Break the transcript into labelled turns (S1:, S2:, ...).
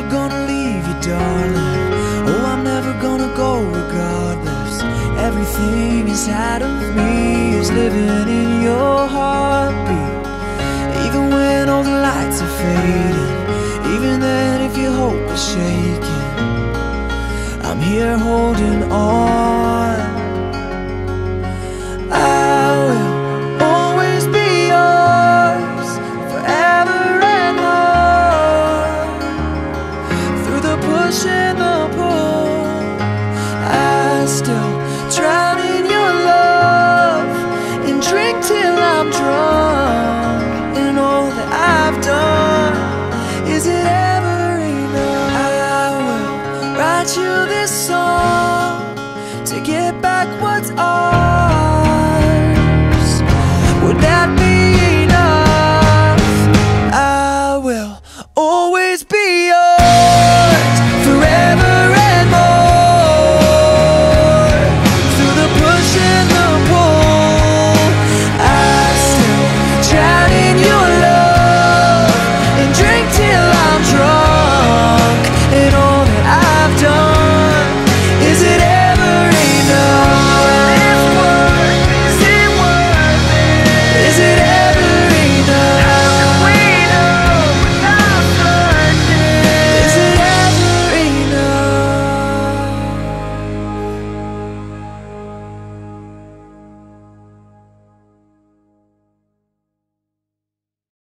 S1: never gonna leave you, darling. Oh, I'm never gonna go regardless. Everything inside of me is living in your heartbeat. Even when all the lights are fading Even then if your hope is shaking I'm here holding on. in the pool. I still drown in your love and drink till I'm drunk. And all that I've done, is it ever enough? I will write you this song to get back what's ours. Would that be enough? I will always be yours.